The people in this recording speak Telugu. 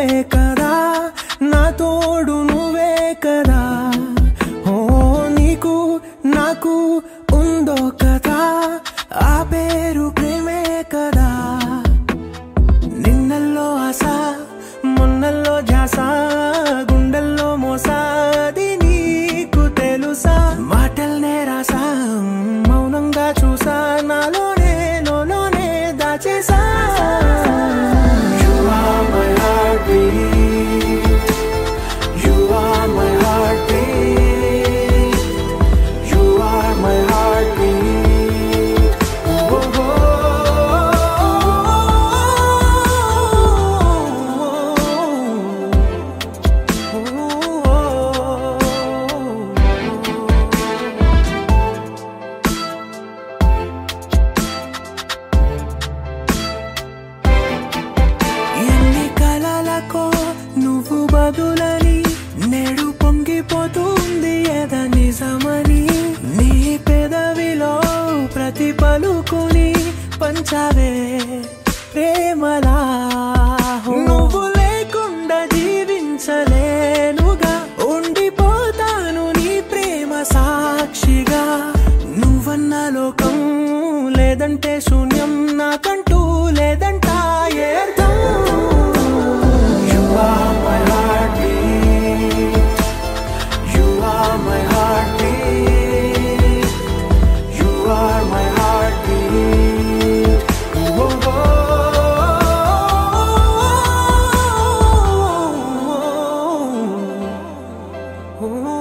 నువ్వే కదా నా తోడు నువ్వే కదా. ఓ నీకు నాకు ఉందో కదా ఆ పేరు ప్రేమే కదా. నిన్నల్లో ఆశ మొన్నల్లో జాసా. పలుకుని పంచవే ప్రేమలా. నువ్వు లేకుండా జీవించలేనుగా. ఉండిపోతాను నీ ప్రేమ సాక్షిగా. నువ్వన్న లోకం లేదంటే శూన్యం నాకంటూ లేదంట. Ooh.